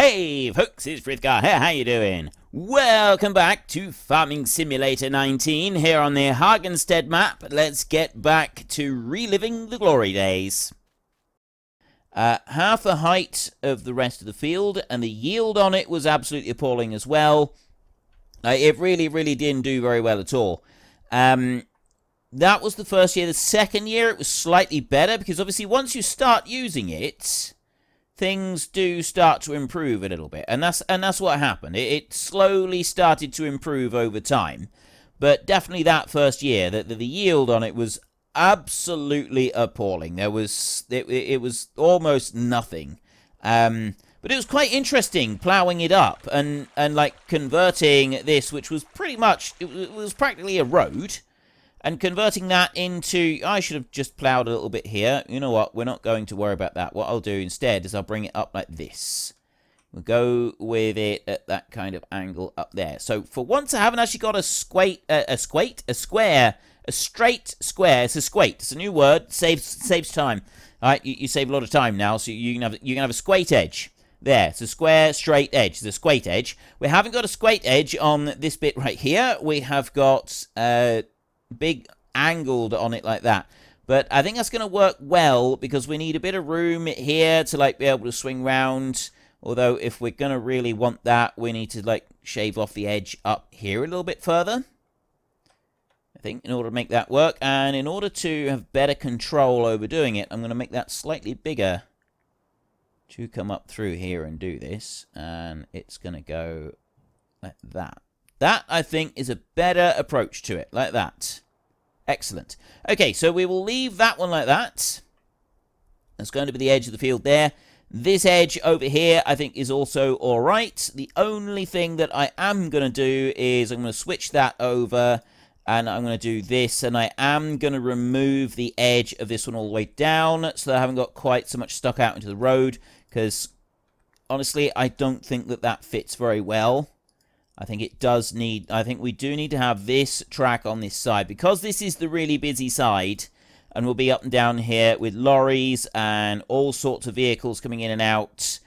Hey folks, it's Frithgar here, how you doing? Welcome back to Farming Simulator 19 here on the Hagenstedt map. Let's get back to reliving the glory days. Uh, half the height of the rest of the field, and the yield on it was absolutely appalling as well. Uh, it really, really didn't do very well at all. Um, that was the first year. The second year, it was slightly better, because obviously once you start using it things do start to improve a little bit, and that's and that's what happened. It, it slowly started to improve over time, but definitely that first year, that the, the, yield on it was absolutely appalling. There was it, it was almost nothing. Um, but it was quite interesting ploughing it up and and like converting this, which was pretty much it was practically a road and converting that into, I should have just ploughed a little bit here. You know what, we're not going to worry about that. What I'll do instead is I'll bring it up like this. We'll go with it at that kind of angle up there. So for once I haven't actually got a squate, uh, a squate, a square, a straight square. It's a squate. It's a new word. Saves saves time. All right, you, you save a lot of time now, so you can have you can have a squate edge. There, it's a square, straight edge. It's a squate edge. We haven't got a squate edge on this bit right here. We have got uh, big angled on it like that. But I think that's going to work well because we need a bit of room here to like be able to swing round. Although if we're going to really want that, we need to like shave off the edge up here a little bit further. I think in order to make that work. And in order to have better control over doing it, I'm going to make that slightly bigger to come up through here and do this. And it's going to go like that. That, I think, is a better approach to it, like that. Excellent. Okay, so we will leave that one like that. That's going to be the edge of the field there. This edge over here, I think, is also all right. The only thing that I am going to do is I'm going to switch that over, and I'm going to do this, and I am going to remove the edge of this one all the way down, so I haven't got quite so much stuck out into the road, because, honestly, I don't think that that fits very well. I think it does need, I think we do need to have this track on this side because this is the really busy side and we'll be up and down here with lorries and all sorts of vehicles coming in and out.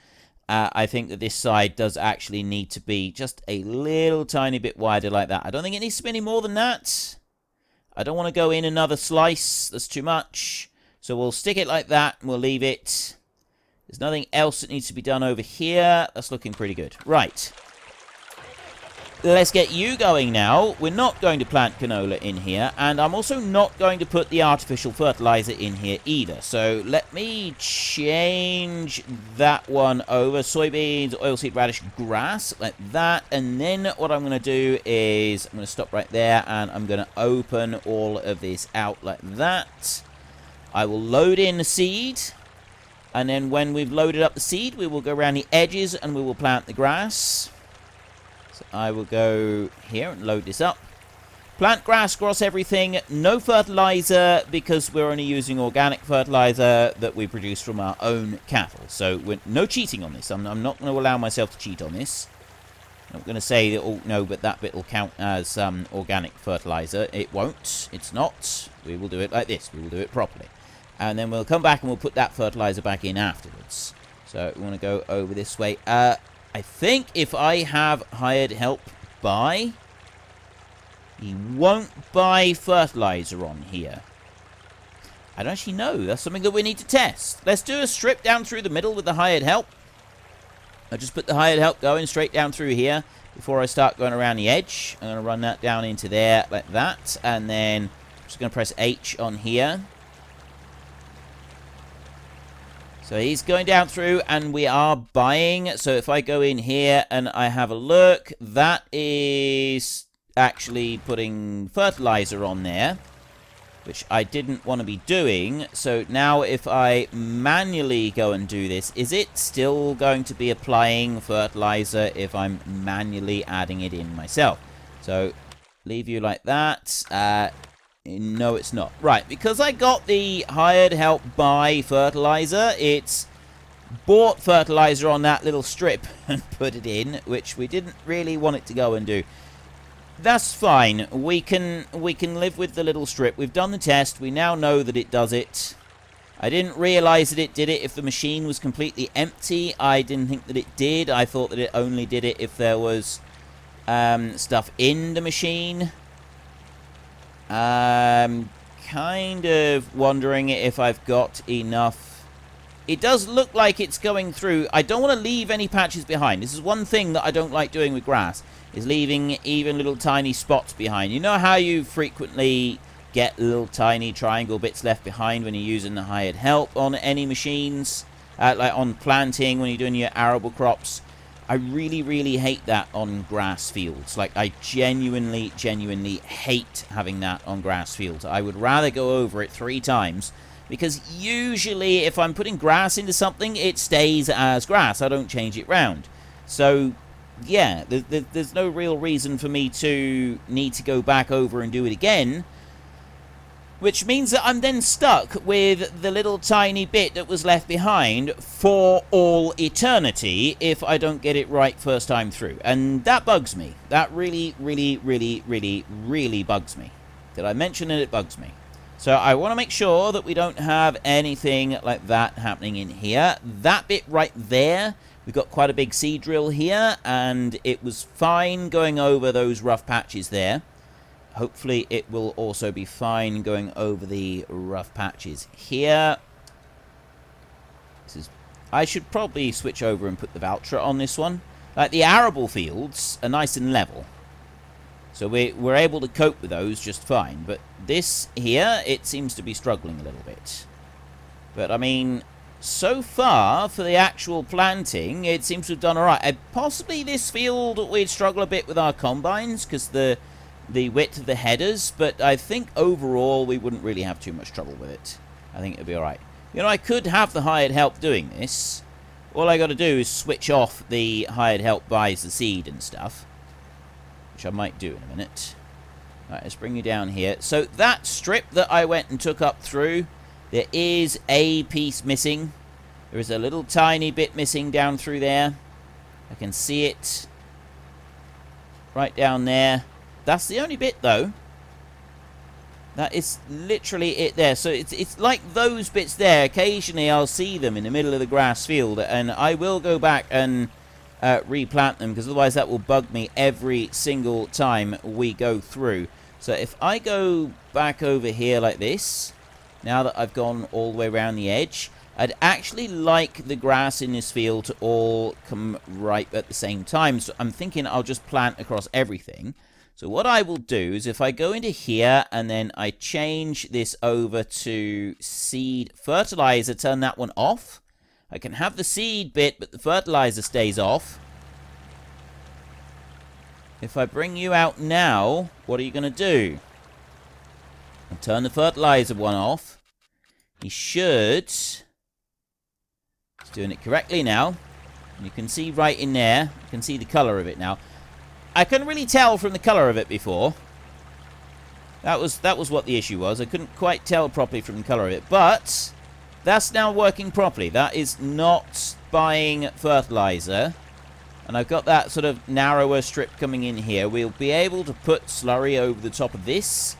Uh, I think that this side does actually need to be just a little tiny bit wider like that. I don't think it needs to be any more than that. I don't want to go in another slice. That's too much. So we'll stick it like that and we'll leave it. There's nothing else that needs to be done over here. That's looking pretty good. Right let's get you going now. We're not going to plant canola in here, and I'm also not going to put the artificial fertilizer in here either. So let me change that one over. Soybeans, oilseed radish, grass, like that. And then what I'm going to do is I'm going to stop right there, and I'm going to open all of this out like that. I will load in the seed. And then when we've loaded up the seed, we will go around the edges and we will plant the grass. I will go here and load this up. Plant grass, grass everything. No fertilizer because we're only using organic fertilizer that we produce from our own cattle. So no cheating on this. I'm, I'm not going to allow myself to cheat on this. I'm going to say that, oh, no, but that bit will count as um, organic fertilizer. It won't. It's not. We will do it like this. We will do it properly. And then we'll come back and we'll put that fertilizer back in afterwards. So we want to go over this way. Uh, I think if I have hired help buy, he won't buy fertilizer on here. I don't actually know. That's something that we need to test. Let's do a strip down through the middle with the hired help. I'll just put the hired help going straight down through here before I start going around the edge. I'm going to run that down into there like that. And then I'm just going to press H on here. So he's going down through and we are buying. So if I go in here and I have a look, that is actually putting fertilizer on there, which I didn't want to be doing. So now if I manually go and do this, is it still going to be applying fertilizer if I'm manually adding it in myself? So leave you like that. Uh, no, it's not. Right, because I got the hired help buy fertilizer, it's bought fertilizer on that little strip and put it in, which we didn't really want it to go and do. That's fine. We can we can live with the little strip. We've done the test. We now know that it does it. I didn't realize that it did it if the machine was completely empty. I didn't think that it did. I thought that it only did it if there was um, stuff in the machine. Um, kind of wondering if I've got enough. It does look like it's going through. I don't want to leave any patches behind. This is one thing that I don't like doing with grass, is leaving even little tiny spots behind. You know how you frequently get little tiny triangle bits left behind when you're using the hired help on any machines, uh, like on planting when you're doing your arable crops. I really, really hate that on grass fields. Like, I genuinely, genuinely hate having that on grass fields. I would rather go over it three times because usually if I'm putting grass into something, it stays as grass. I don't change it round. So, yeah, there's no real reason for me to need to go back over and do it again which means that I'm then stuck with the little tiny bit that was left behind for all eternity if I don't get it right first time through. And that bugs me. That really, really, really, really, really bugs me. Did I mention it? It bugs me. So I want to make sure that we don't have anything like that happening in here. That bit right there, we've got quite a big seed drill here, and it was fine going over those rough patches there. Hopefully it will also be fine going over the rough patches here. This is. I should probably switch over and put the Valtra on this one. Like the arable fields are nice and level. So we, we're able to cope with those just fine. But this here, it seems to be struggling a little bit. But I mean, so far for the actual planting, it seems to have done alright. Possibly this field we'd struggle a bit with our combines because the the width of the headers, but I think overall we wouldn't really have too much trouble with it. I think it'd be alright. You know, I could have the hired help doing this. All I got to do is switch off the hired help buys the seed and stuff. Which I might do in a minute. Alright, let's bring you down here. So that strip that I went and took up through, there is a piece missing. There is a little tiny bit missing down through there. I can see it. Right down there. That's the only bit, though. That is literally it there. So it's, it's like those bits there. Occasionally I'll see them in the middle of the grass field. And I will go back and uh, replant them. Because otherwise that will bug me every single time we go through. So if I go back over here like this. Now that I've gone all the way around the edge. I'd actually like the grass in this field to all come right at the same time. So I'm thinking I'll just plant across everything. So what I will do is if I go into here and then I change this over to seed fertilizer, turn that one off. I can have the seed bit, but the fertilizer stays off. If I bring you out now, what are you going to do? I'll turn the fertilizer one off. He should... He's doing it correctly now. You can see right in there. You can see the color of it now. I couldn't really tell from the colour of it before. That was that was what the issue was. I couldn't quite tell properly from the colour of it. But that's now working properly. That is not buying fertilizer. And I've got that sort of narrower strip coming in here. We'll be able to put slurry over the top of this.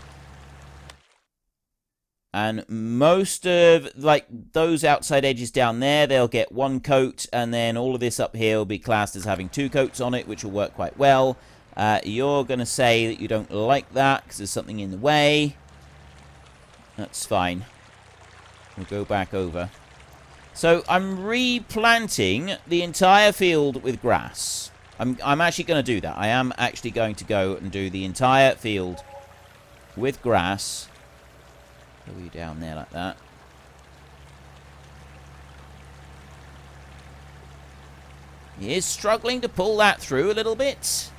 And most of, like, those outside edges down there, they'll get one coat, and then all of this up here will be classed as having two coats on it, which will work quite well. Uh, you're going to say that you don't like that because there's something in the way. That's fine. We'll go back over. So I'm replanting the entire field with grass. I'm, I'm actually going to do that. I am actually going to go and do the entire field with grass Go you down there like that. He is struggling to pull that through a little bit.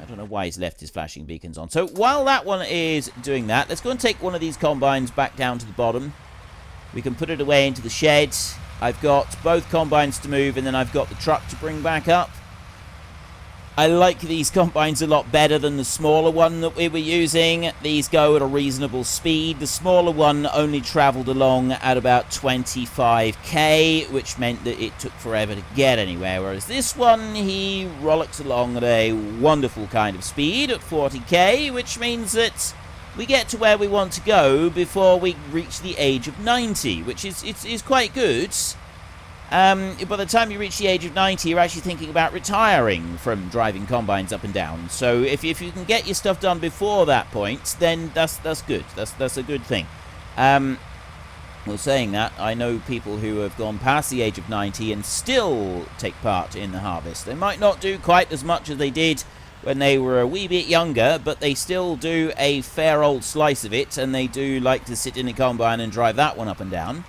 I don't know why he's left his flashing beacons on. So while that one is doing that, let's go and take one of these combines back down to the bottom. We can put it away into the shed. I've got both combines to move, and then I've got the truck to bring back up. I like these combines a lot better than the smaller one that we were using. These go at a reasonable speed. The smaller one only travelled along at about 25k, which meant that it took forever to get anywhere. Whereas this one, he rollicks along at a wonderful kind of speed at 40k, which means that we get to where we want to go before we reach the age of 90, which is, is, is quite good. Um, by the time you reach the age of 90, you're actually thinking about retiring from driving combines up and down. So if, if you can get your stuff done before that point, then that's that's good. That's that's a good thing. Um, well, saying that, I know people who have gone past the age of 90 and still take part in the harvest. They might not do quite as much as they did when they were a wee bit younger, but they still do a fair old slice of it, and they do like to sit in a combine and drive that one up and down.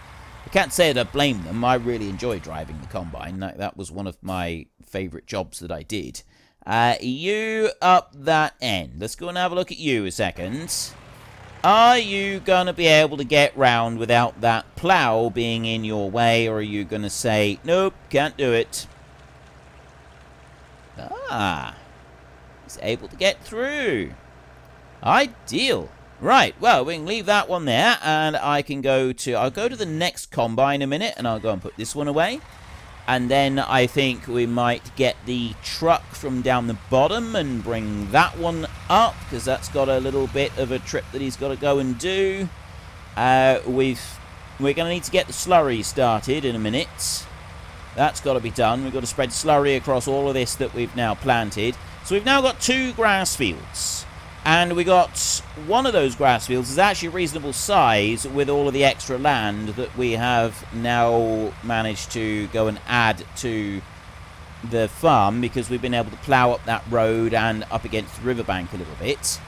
Can't say that I blame them. I really enjoy driving the combine. That, that was one of my favourite jobs that I did. Uh, you up that end. Let's go and have a look at you a second. Are you going to be able to get round without that plough being in your way, or are you going to say, nope, can't do it? Ah, he's able to get through. Ideal. Right, well, we can leave that one there, and I can go to... I'll go to the next combine a minute, and I'll go and put this one away. And then I think we might get the truck from down the bottom and bring that one up, because that's got a little bit of a trip that he's got to go and do. Uh, we've... We're going to need to get the slurry started in a minute. That's got to be done. We've got to spread slurry across all of this that we've now planted. So we've now got two grass fields. And we got one of those grass fields is actually reasonable size with all of the extra land that we have now managed to go and add to the farm because we've been able to plough up that road and up against the riverbank a little bit.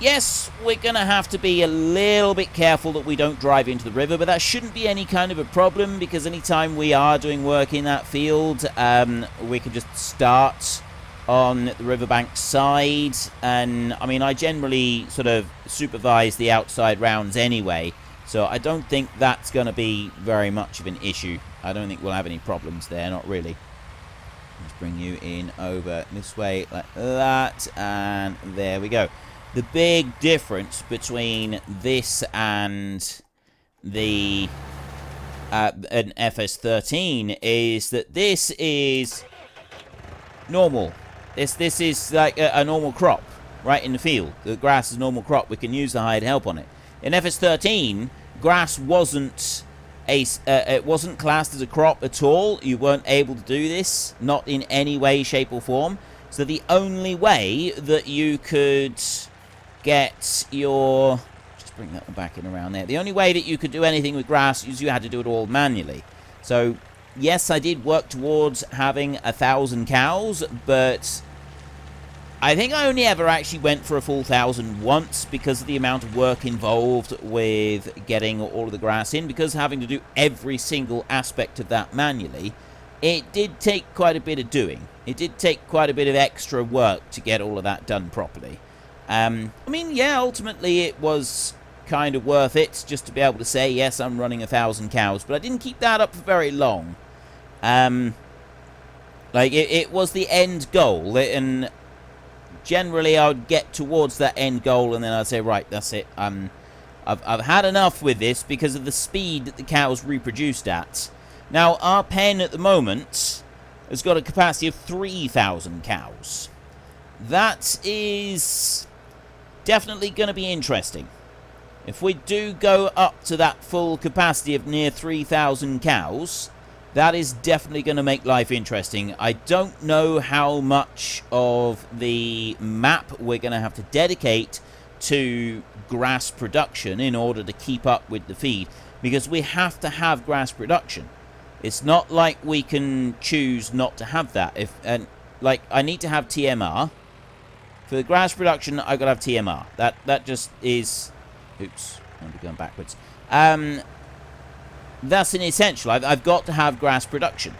Yes, we're going to have to be a little bit careful that we don't drive into the river, but that shouldn't be any kind of a problem because anytime we are doing work in that field, um, we can just start on the riverbank side and I mean I generally sort of supervise the outside rounds anyway so I don't think that's going to be very much of an issue. I don't think we'll have any problems there not really. Let's bring you in over this way like that and there we go. The big difference between this and the uh, an FS13 is that this is normal this this is like a, a, normal crop right in the field. The grass is a normal crop. We can use the hired help on it. In FS13, grass wasn't a uh, it wasn't classed as a crop at all. You weren't able to do this, not in any way, shape, or form. So the only way that you could get your just bring that one back in around there. The only way that you could do anything with grass is you had to do it all manually. So yes, I did work towards having a thousand cows, but I think I only ever actually went for a full thousand once because of the amount of work involved with getting all of the grass in, because having to do every single aspect of that manually, it did take quite a bit of doing. It did take quite a bit of extra work to get all of that done properly. Um, I mean, yeah, ultimately it was kind of worth it just to be able to say, yes, I'm running a thousand cows. But I didn't keep that up for very long. Um, like, it, it was the end goal. And generally, I would get towards that end goal and then I'd say, right, that's it. Um, I've, I've had enough with this because of the speed that the cows reproduced at. Now, our pen at the moment has got a capacity of 3,000 cows. That is definitely going to be interesting. If we do go up to that full capacity of near 3,000 cows, that is definitely going to make life interesting. I don't know how much of the map we're going to have to dedicate to grass production in order to keep up with the feed, because we have to have grass production. It's not like we can choose not to have that. If and like I need to have TMR for the grass production, I got to have TMR. That that just is Oops, I'm going backwards. Um, that's an essential. I've, I've, got to have grass production.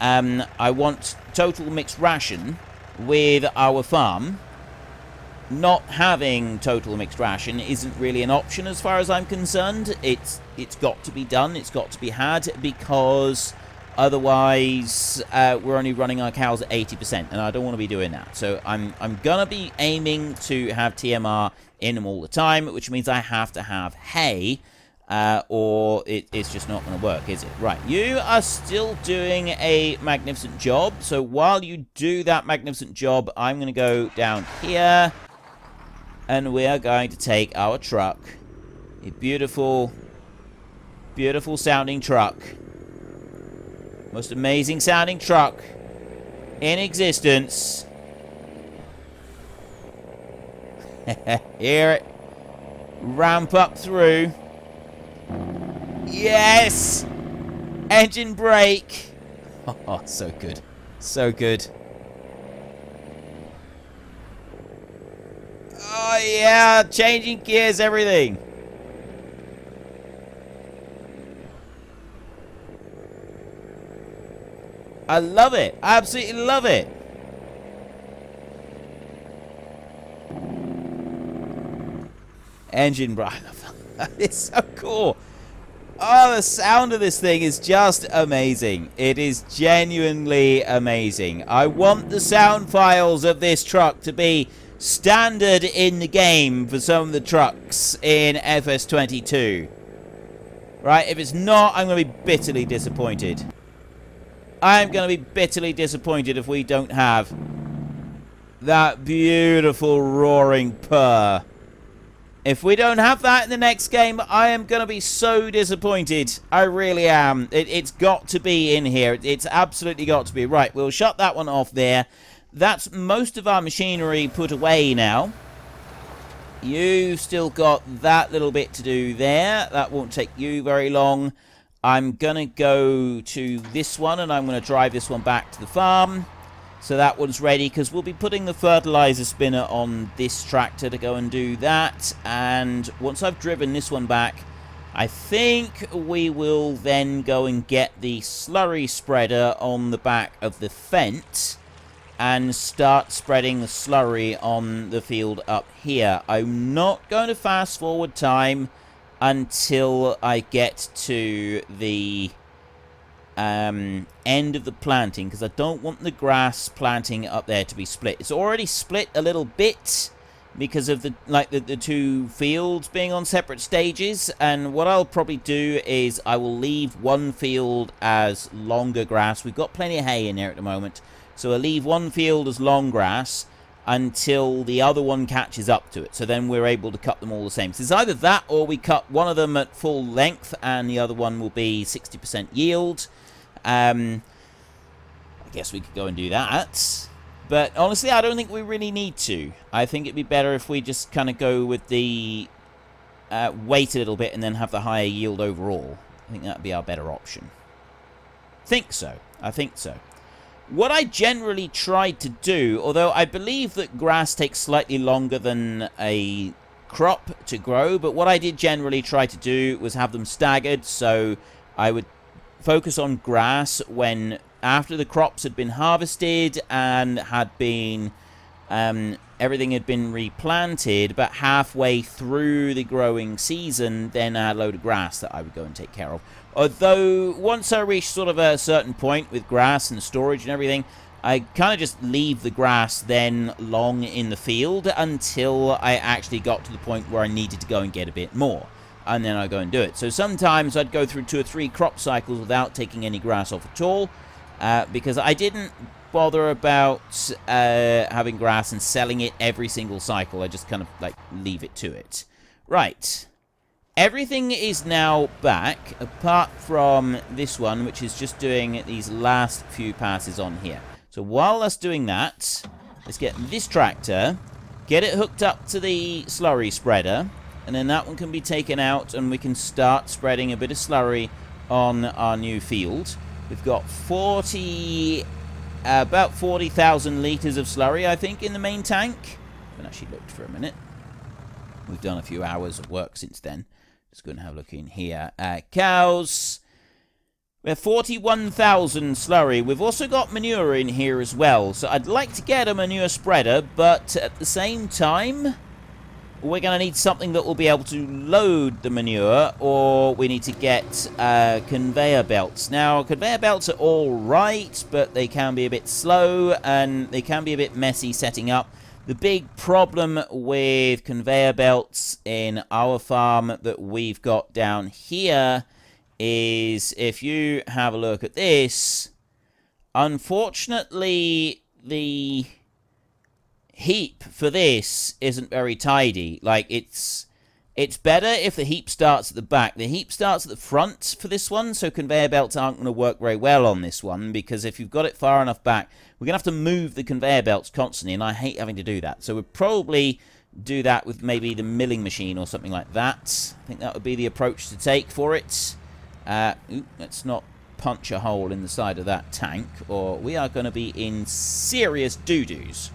Um, I want total mixed ration with our farm. Not having total mixed ration isn't really an option as far as I'm concerned. It's it's got to be done. It's got to be had because otherwise uh, we're only running our cows at 80%, and I don't want to be doing that. So I'm I'm gonna be aiming to have TMR in them all the time, which means I have to have hay, uh, or it, it's just not going to work, is it? Right, you are still doing a magnificent job, so while you do that magnificent job, I'm going to go down here, And we are going to take our truck. A beautiful, beautiful sounding truck. Most amazing sounding truck in existence. Hear it ramp up through. Yes! Engine brake. Oh, so good. So good. Oh, yeah. Changing gears, everything. I love it. I absolutely love it. Engine brake. it's so cool. Oh, the sound of this thing is just amazing. It is genuinely amazing. I want the sound files of this truck to be standard in the game for some of the trucks in FS22. Right, if it's not, I'm going to be bitterly disappointed. I'm going to be bitterly disappointed if we don't have that beautiful roaring purr if we don't have that in the next game, I am going to be so disappointed. I really am. It, has got to be in here. It's absolutely got to be. Right, we'll shut that one off there. That's most of our machinery put away now. You've still got that little bit to do there. That won't take you very long. I'm going to go to this one, and I'm going to drive this one back to the farm. So that one's ready because we'll be putting the fertilizer spinner on this tractor to go and do that. And once I've driven this one back, I think we will then go and get the slurry spreader on the back of the Fendt and start spreading the slurry on the field up here. I'm not going to fast forward time until I get to the um, end of the planting because I don't want the grass planting up there to be split. It's already split a little bit because of the like the, the two fields being on separate stages and what I'll probably do is I will leave one field as longer grass. We've got plenty of hay in there at the moment so I'll leave one field as long grass until the other one catches up to it. So then we're able to cut them all the same. So it's either that or we cut one of them at full length and the other one will be 60% yield. Um, I guess we could go and do that. But honestly, I don't think we really need to. I think it'd be better if we just kind of go with the uh, wait a little bit and then have the higher yield overall. I think that'd be our better option. Think so. I think so. What I generally tried to do, although I believe that grass takes slightly longer than a crop to grow, but what I did generally try to do was have them staggered, so I would focus on grass when after the crops had been harvested and had been um, everything had been replanted, but halfway through the growing season, then a load of grass that I would go and take care of. Although, once I reached sort of a certain point with grass and storage and everything, I kind of just leave the grass then long in the field until I actually got to the point where I needed to go and get a bit more and then I go and do it. So sometimes I'd go through two or three crop cycles without taking any grass off at all, uh, because I didn't bother about uh, having grass and selling it every single cycle. I just kind of like leave it to it. Right. Everything is now back, apart from this one, which is just doing these last few passes on here. So while that's doing that, let's get this tractor, get it hooked up to the slurry spreader, and then that one can be taken out and we can start spreading a bit of slurry on our new field. We've got 40, uh, about 40,000 litres of slurry, I think, in the main tank. I haven't actually looked for a minute. We've done a few hours of work since then. Just going to have a look in here. Uh, cows. We have 41,000 slurry. We've also got manure in here as well. So I'd like to get a manure spreader, but at the same time we're going to need something that will be able to load the manure, or we need to get uh, conveyor belts. Now, conveyor belts are all right, but they can be a bit slow, and they can be a bit messy setting up. The big problem with conveyor belts in our farm that we've got down here is if you have a look at this, unfortunately, the heap for this isn't very tidy. Like, it's... It's better if the heap starts at the back. The heap starts at the front for this one, so conveyor belts aren't going to work very well on this one, because if you've got it far enough back, we're going to have to move the conveyor belts constantly, and I hate having to do that. So we'll probably do that with maybe the milling machine or something like that. I think that would be the approach to take for it. Uh, ooh, let's not punch a hole in the side of that tank, or we are going to be in serious doo-doos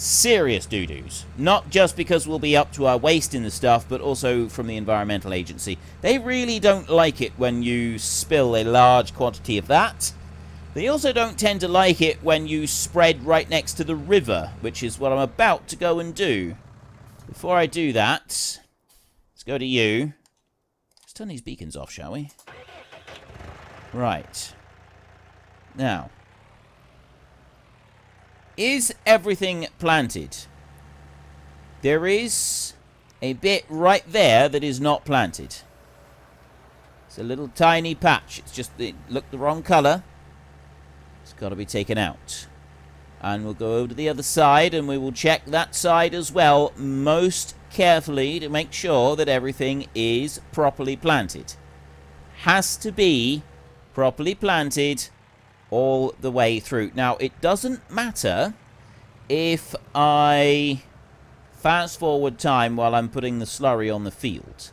serious doo-doos. Not just because we'll be up to our waist in the stuff, but also from the Environmental Agency. They really don't like it when you spill a large quantity of that. They also don't tend to like it when you spread right next to the river, which is what I'm about to go and do. Before I do that, let's go to you. Let's turn these beacons off, shall we? Right. Now, is everything planted? There is a bit right there that is not planted. It's a little tiny patch. It's just, it looked the wrong colour. It's got to be taken out. And we'll go over to the other side and we will check that side as well most carefully to make sure that everything is properly planted. Has to be properly planted all the way through. Now, it doesn't matter if I fast forward time while I'm putting the slurry on the field.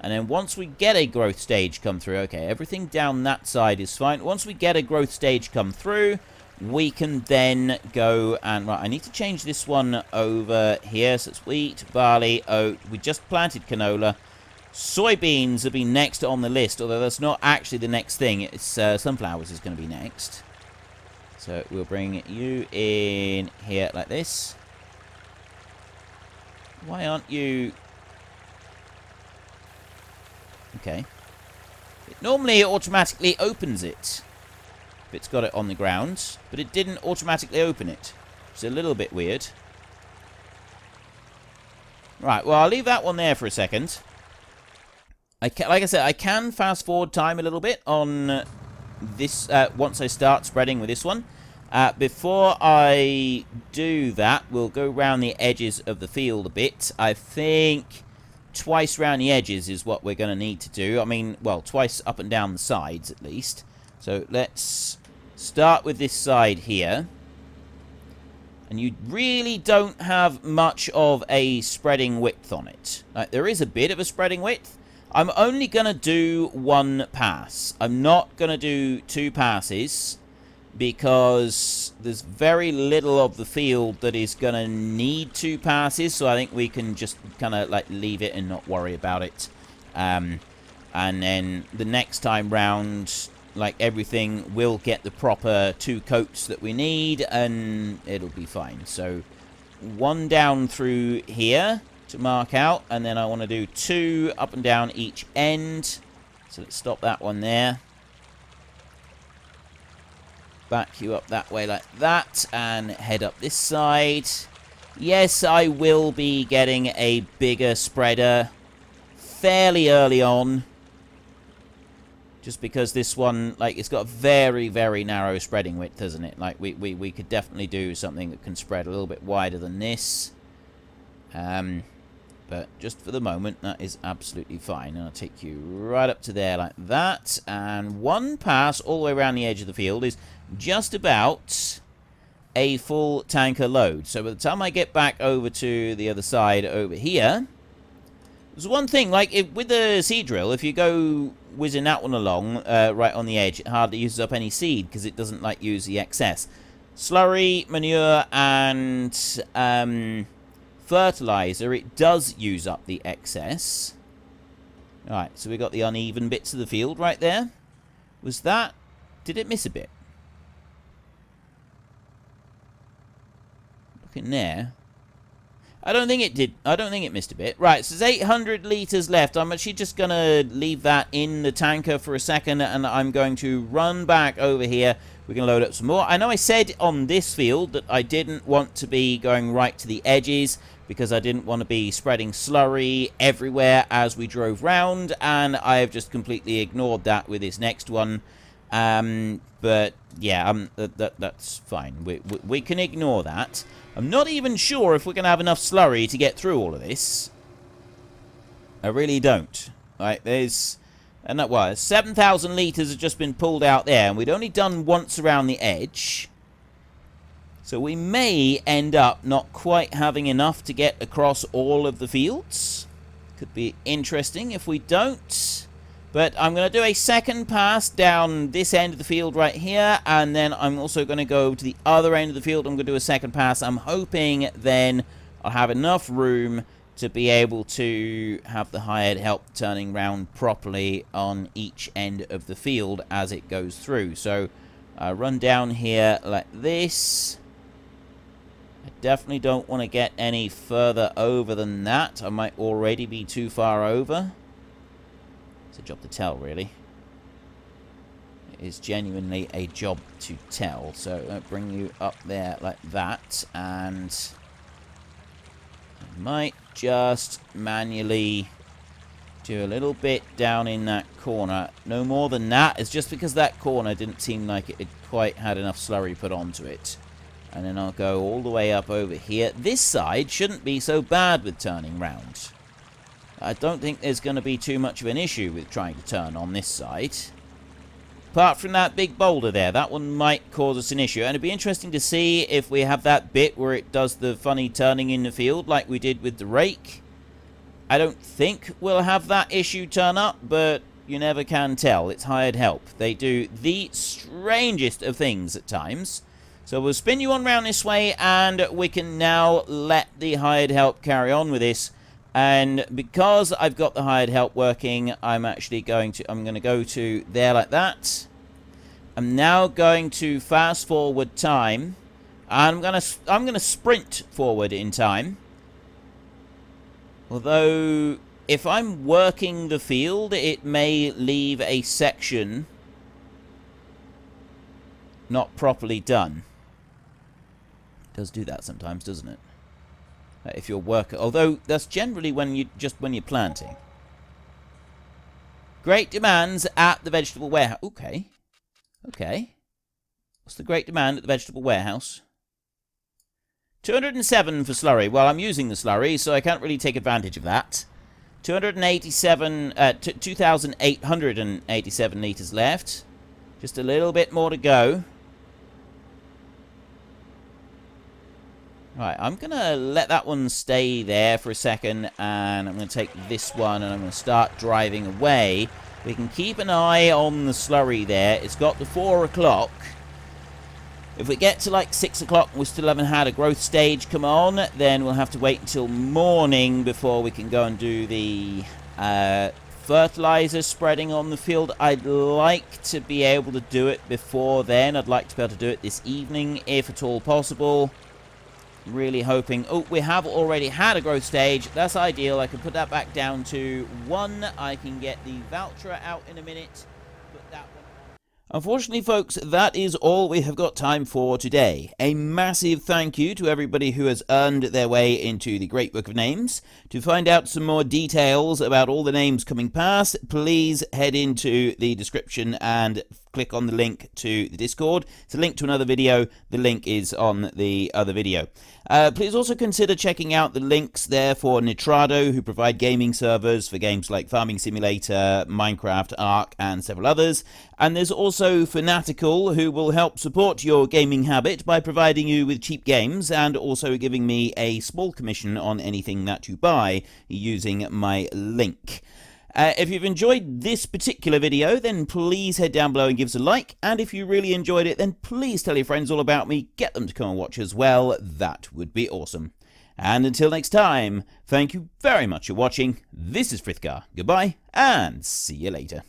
And then once we get a growth stage come through, okay, everything down that side is fine. Once we get a growth stage come through, we can then go and... Right, I need to change this one over here. So it's wheat, barley, oat. We just planted canola. Soybeans have been next on the list, although that's not actually the next thing. It's uh, sunflowers is going to be next. So we'll bring you in here like this. Why aren't you... Okay. It, normally it automatically opens it. If it's got it on the ground. But it didn't automatically open it. It's a little bit weird. Right, well, I'll leave that one there for a second. I can, like I said, I can fast forward time a little bit on this uh, once I start spreading with this one. Uh, before I do that, we'll go around the edges of the field a bit. I think twice around the edges is what we're going to need to do. I mean, well, twice up and down the sides at least. So let's start with this side here. And you really don't have much of a spreading width on it. Like, there is a bit of a spreading width, I'm only going to do one pass. I'm not going to do two passes because there's very little of the field that is going to need two passes. So I think we can just kind of like leave it and not worry about it. Um, and then the next time round, like everything will get the proper two coats that we need and it'll be fine. So one down through here to mark out. And then I want to do two up and down each end. So let's stop that one there. Back you up that way like that. And head up this side. Yes, I will be getting a bigger spreader fairly early on. Just because this one, like, it's got a very, very narrow spreading width, doesn't it? Like, we, we, we could definitely do something that can spread a little bit wider than this. Um, but just for the moment, that is absolutely fine. And I'll take you right up to there like that. And one pass all the way around the edge of the field is just about a full tanker load. So by the time I get back over to the other side over here, there's one thing, like if, with the seed drill, if you go whizzing that one along uh, right on the edge, it hardly uses up any seed because it doesn't like use the excess. Slurry, manure, and um, fertilizer, it does use up the excess. Alright, so we got the uneven bits of the field right there. Was that... Did it miss a bit? Look in there. I don't think it did. I don't think it missed a bit. Right, so there's 800 litres left. I'm actually just going to leave that in the tanker for a second, and I'm going to run back over here. We can load up some more. I know I said on this field that I didn't want to be going right to the edges because I didn't want to be spreading slurry everywhere as we drove round, and I have just completely ignored that with this next one. Um, but yeah, um, that, that that's fine. We, we, we can ignore that. I'm not even sure if we're going to have enough slurry to get through all of this. I really don't. Right, there's... And that was 7,000 litres has just been pulled out there, and we'd only done once around the edge. So we may end up not quite having enough to get across all of the fields. Could be interesting if we don't. But I'm going to do a second pass down this end of the field right here. And then I'm also going to go to the other end of the field. I'm going to do a second pass. I'm hoping then I'll have enough room to be able to have the hired help turning round properly on each end of the field as it goes through. So uh, run down here like this. I definitely don't want to get any further over than that. I might already be too far over. It's a job to tell, really. It is genuinely a job to tell. So I'll bring you up there like that. And I might just manually do a little bit down in that corner. No more than that. It's just because that corner didn't seem like it had quite had enough slurry put onto it. And then I'll go all the way up over here. This side shouldn't be so bad with turning round. I don't think there's going to be too much of an issue with trying to turn on this side. Apart from that big boulder there, that one might cause us an issue. And it'd be interesting to see if we have that bit where it does the funny turning in the field like we did with the rake. I don't think we'll have that issue turn up, but you never can tell. It's hired help. They do the strangest of things at times. So we'll spin you on round this way, and we can now let the hired help carry on with this. And because I've got the hired help working, I'm actually going to, I'm going to go to there like that. I'm now going to fast forward time. I'm going to, I'm going to sprint forward in time. Although, if I'm working the field, it may leave a section not properly done. Does do that sometimes, doesn't it? Uh, if you're worker. Although that's generally when you just when you're planting. Great demands at the vegetable warehouse. Okay. Okay. What's the great demand at the vegetable warehouse? 207 for slurry. Well, I'm using the slurry, so I can't really take advantage of that. 287, uh, 2,887 litres left. Just a little bit more to go. Right, I'm going to let that one stay there for a second, and I'm going to take this one, and I'm going to start driving away. We can keep an eye on the slurry there. It's got the 4 o'clock. If we get to like 6 o'clock and we still haven't had a growth stage come on, then we'll have to wait until morning before we can go and do the uh, fertilizer spreading on the field. I'd like to be able to do it before then. I'd like to be able to do it this evening, if at all possible really hoping... Oh, we have already had a growth stage. That's ideal. I can put that back down to one. I can get the voucher out in a minute. Put that one... Unfortunately, folks, that is all we have got time for today. A massive thank you to everybody who has earned their way into the Great Book of Names. To find out some more details about all the names coming past, please head into the description and click on the link to the Discord. It's a link to another video. The link is on the other video. Uh, please also consider checking out the links there for Nitrado, who provide gaming servers for games like Farming Simulator, Minecraft, Ark, and several others. And there's also Fanatical, who will help support your gaming habit by providing you with cheap games and also giving me a small commission on anything that you buy using my link. Uh, if you've enjoyed this particular video, then please head down below and give us a like. And if you really enjoyed it, then please tell your friends all about me. Get them to come and watch as well. That would be awesome. And until next time, thank you very much for watching. This is Frithgar. Goodbye, and see you later.